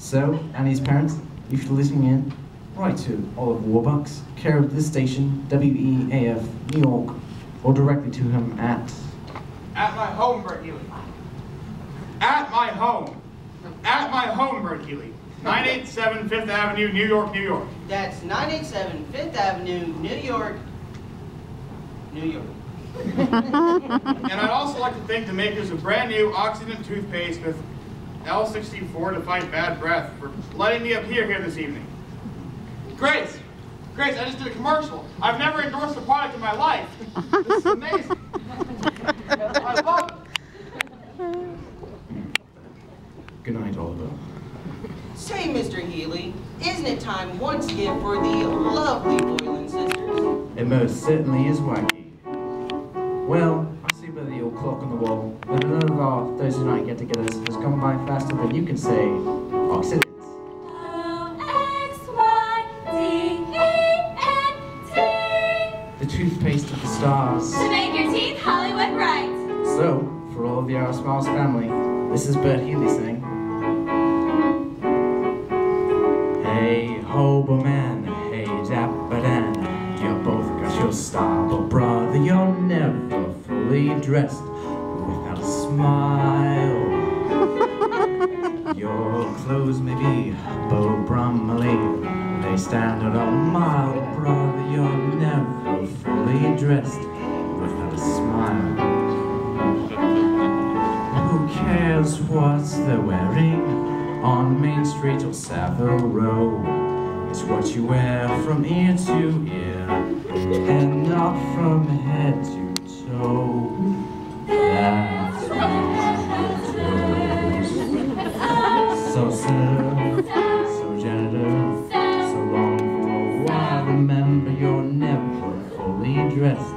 So, Annie's parents, if you're listening in, write to Oliver Warbucks, care of this station, WEAF, New York, or directly to him at At my home, Bert Healy. At my home. At my home, Bert Healy. 987 Fifth Avenue, New York, New York. That's 987 Fifth Avenue, New York, New York. And I'd also like to thank the makers of brand new Oxydent toothpaste with L64 to fight bad breath for letting me appear here this evening. Grace, Grace, I just did a commercial. I've never endorsed a product in my life. This is amazing. I love it. Good night, Oliver. Say, Mr. Healy, isn't it time once again for the lovely Boylan sisters? It most certainly is wacky. Our Thursday night get-togethers has gone by faster than you can say Oxydents. The toothpaste of the stars. To make your teeth Hollywood bright. So, for all of the Our Smiles family, this is Bert Healy saying, Hey, hobo man, hey, dapper Dan, you both got your style, but brother, you're never fully dressed smile. Your clothes may be Beau Brummely, they stand out a mile, brother, you're never fully dressed without a smile. Who cares what they're wearing on Main Street or Savile Row? It's what you wear from ear to ear and not from head to So senator, so janitor, so long for a while. Remember, you're never fully dressed